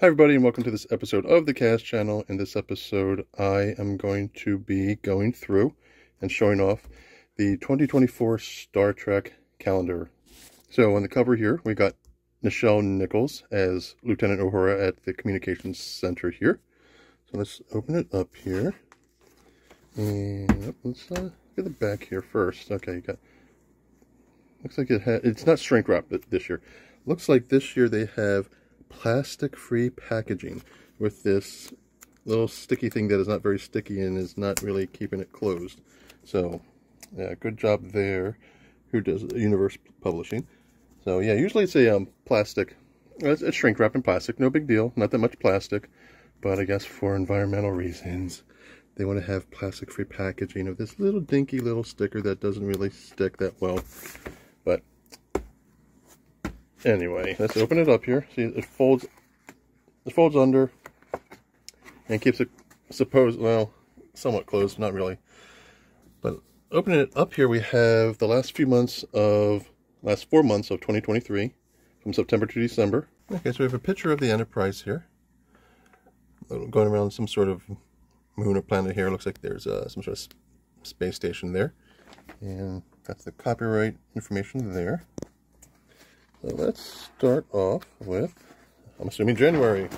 Hi everybody and welcome to this episode of the Kaz Channel. In this episode I am going to be going through and showing off the 2024 Star Trek calendar. So on the cover here we got Nichelle Nichols as Lieutenant Uhura at the Communications Center here. So let's open it up here. And let's uh, get the back here first. Okay, you got looks like it had it's not shrink wrap this year. Looks like this year they have plastic-free packaging with this little sticky thing that is not very sticky and is not really keeping it closed. So, yeah, good job there. Who does Universe Publishing? So yeah, usually it's a um, plastic. It's, it's shrink wrapped in plastic. No big deal. Not that much plastic, but I guess for environmental reasons, they want to have plastic-free packaging of this little dinky little sticker that doesn't really stick that well. Anyway, let's open it up here. See, it folds, it folds under and keeps it supposed, well, somewhat closed, not really. But opening it up here, we have the last few months of, last four months of 2023, from September to December. Okay, so we have a picture of the Enterprise here, going around some sort of moon or planet here. Looks like there's uh, some sort of space station there. And that's the copyright information there. So let's start off with, I'm assuming January.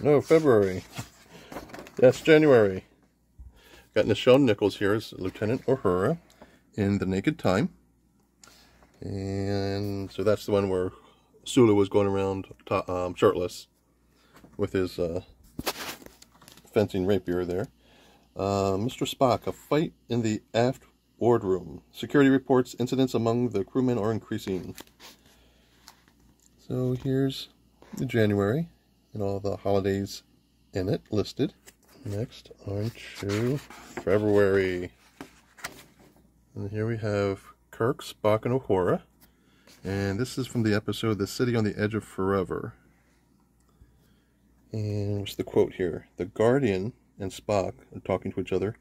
No, February. Yes, January. Got Nichelle Nichols here as Lieutenant Uhura in The Naked Time. And so that's the one where Sulu was going around um, shirtless with his uh, fencing rapier there. Uh, Mr. Spock, a fight in the aft wardroom. Security reports incidents among the crewmen are increasing. So here's the January and all the holidays in it listed. Next on to February. And here we have Kirk, Spock, and Uhura. And this is from the episode The City on the Edge of Forever. And what's the quote here? The Guardian and Spock are talking to each other.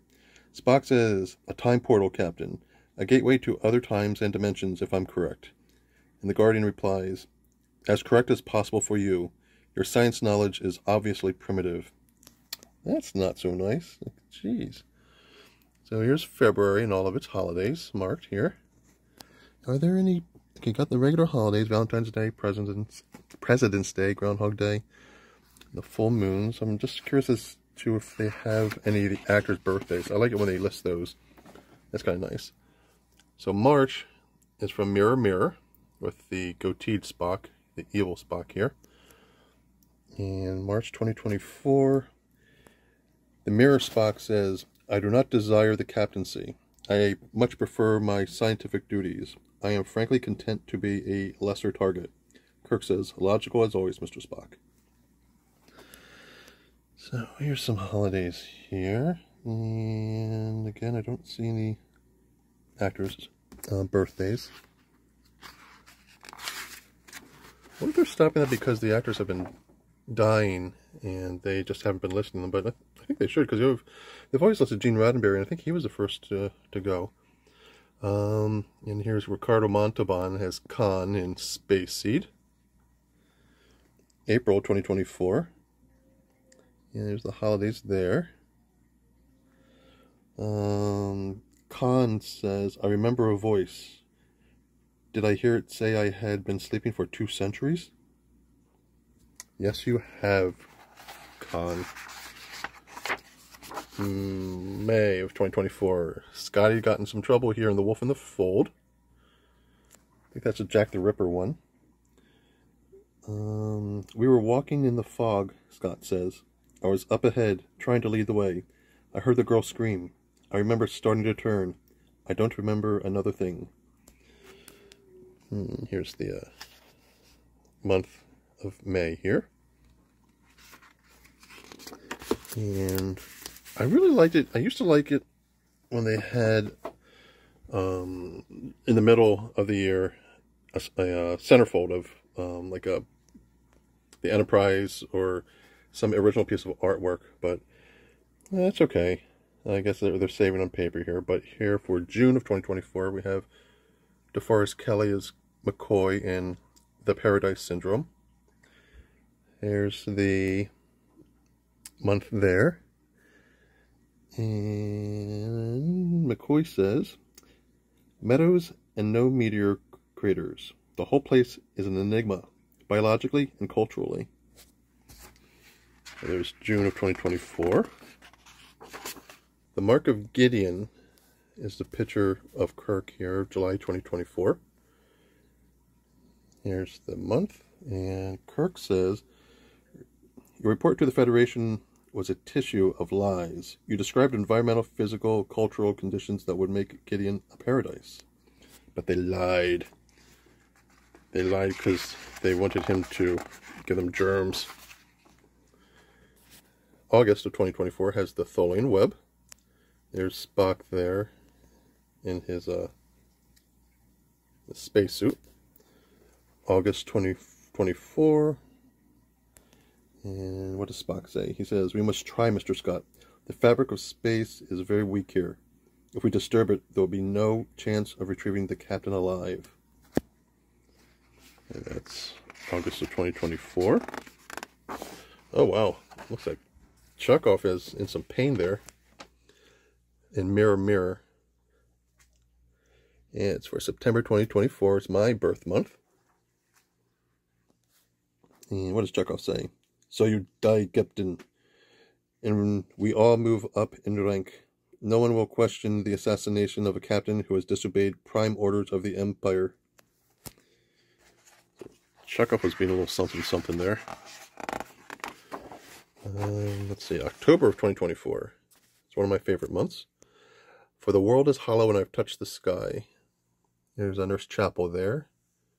Spock says, A time portal, Captain. A gateway to other times and dimensions, if I'm correct. And the Guardian replies, as correct as possible for you. Your science knowledge is obviously primitive. That's not so nice. Jeez. So here's February and all of its holidays marked here. Are there any... Okay, got the regular holidays, Valentine's Day, President's, President's Day, Groundhog Day, the full moons. I'm just curious as to if they have any of the actors' birthdays. I like it when they list those. That's kind of nice. So March is from Mirror Mirror with the goateed Spock the evil Spock here. In March 2024, the Mirror Spock says, I do not desire the captaincy. I much prefer my scientific duties. I am frankly content to be a lesser target. Kirk says, logical as always, Mr. Spock. So here's some holidays here. And again, I don't see any actors' uh, birthdays. I wonder if they're stopping that because the actors have been dying and they just haven't been listing them, but I think they should because they've, they've always listed Gene Roddenberry, and I think he was the first to, to go. Um, and here's Ricardo Montalban as Khan in Space Seed. April 2024. And there's the holidays there. Um, Khan says, I remember a voice. Did I hear it say I had been sleeping for two centuries? Yes, you have, Khan. Mm, May of 2024. Scotty got in some trouble here in The Wolf in the Fold. I think that's a Jack the Ripper one. Um, we were walking in the fog, Scott says. I was up ahead, trying to lead the way. I heard the girl scream. I remember starting to turn. I don't remember another thing. Hmm, here's the uh, month of May here. And I really liked it. I used to like it when they had, um, in the middle of the year, a, a, a centerfold of um, like a the Enterprise or some original piece of artwork, but that's okay. I guess they're, they're saving on paper here. But here for June of 2024, we have DeForest Kelley as McCoy in The Paradise Syndrome. There's the month there. And McCoy says, Meadows and no meteor craters. The whole place is an enigma, biologically and culturally. There's June of 2024. The Mark of Gideon is the picture of Kirk here, July 2024. Here's the month, and Kirk says, Your report to the Federation was a tissue of lies. You described environmental, physical, cultural conditions that would make Gideon a paradise. But they lied. They lied because they wanted him to give them germs. August of 2024 has the Tholian web. There's Spock there in his uh, spacesuit. August 2024. And what does Spock say? He says, We must try, Mr. Scott. The fabric of space is very weak here. If we disturb it, there will be no chance of retrieving the captain alive. And that's August of 2024. Oh, wow. Looks like Chekov is in some pain there. In Mirror Mirror. And it's for September 2024. It's my birth month. And what does Chekov say? So you die, Captain. And we all move up in rank. No one will question the assassination of a captain who has disobeyed prime orders of the Empire. Chekov was being a little something something there. Um, let's see, October of 2024. It's one of my favorite months. For the world is hollow and I've touched the sky. There's a Nurse Chapel there.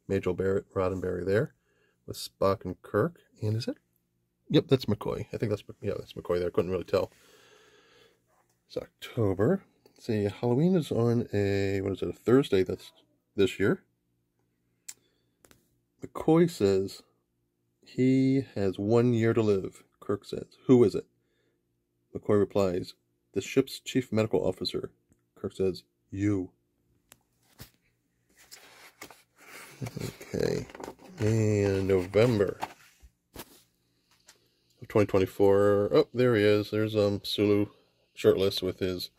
Majel Barrett Roddenberry there. With Spock and Kirk. And is it Yep, that's McCoy. I think that's yeah, that's McCoy there. I couldn't really tell. It's October. See, Halloween is on a what is it, a Thursday that's this year. McCoy says he has one year to live. Kirk says, Who is it? McCoy replies, The ship's chief medical officer. Kirk says, You. Okay. And November. of 2024. Oh, there he is. There's um Sulu shirtless with his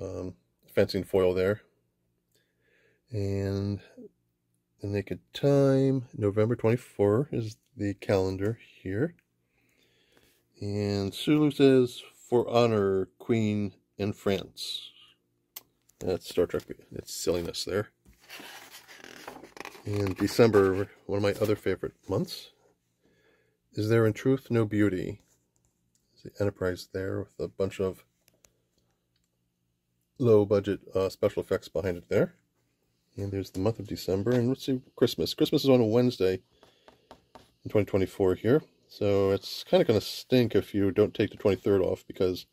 um, fencing foil there. And the Naked Time, November 24 is the calendar here. And Sulu says, For honor, Queen in France. That's Star Trek. It's silliness there. And December, one of my other favorite months. Is there in truth no beauty? the Enterprise there with a bunch of low budget uh, special effects behind it there. And there's the month of December. And let's see, Christmas. Christmas is on a Wednesday in 2024 here. So it's kind of going to stink if you don't take the 23rd off because,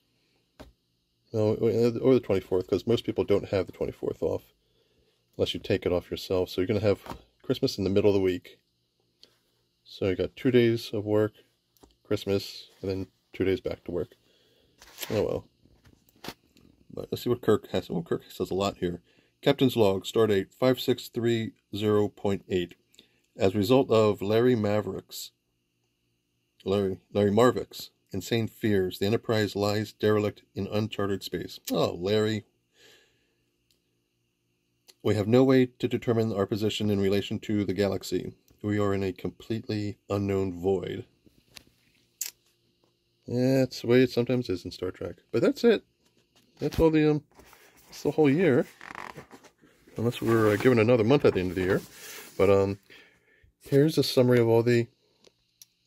well, or the 24th, because most people don't have the 24th off unless you take it off yourself. So you're going to have Christmas in the middle of the week. So you got two days of work, Christmas, and then two days back to work. Oh well. But let's see what Kirk has. Oh, Kirk says a lot here. Captain's log, stardate 5630.8. As a result of Larry Maverick's, Larry, Larry Marvick's insane fears, the Enterprise lies derelict in uncharted space. Oh, Larry. We have no way to determine our position in relation to the galaxy we are in a completely unknown void. That's the way it sometimes is in Star Trek. But that's it. That's all the um. That's the whole year. Unless we're uh, given another month at the end of the year. But um, here's a summary of all the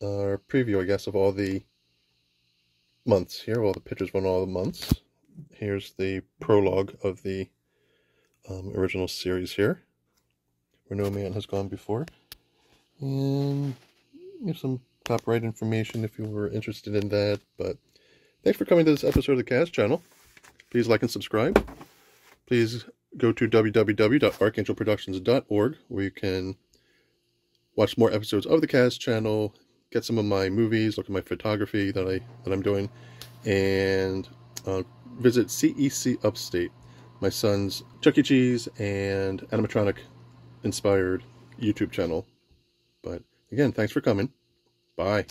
uh, preview, I guess, of all the months here. All the pictures from all the months. Here's the prologue of the um, original series here, where no man has gone before and give some copyright information if you were interested in that. But thanks for coming to this episode of the Kaz Channel. Please like and subscribe. Please go to www.archangelproductions.org where you can watch more episodes of the Kaz Channel, get some of my movies, look at my photography that I that I'm doing, and uh, visit CEC Upstate, my son's Chuck E. Cheese and animatronic inspired YouTube channel. But again, thanks for coming. Bye.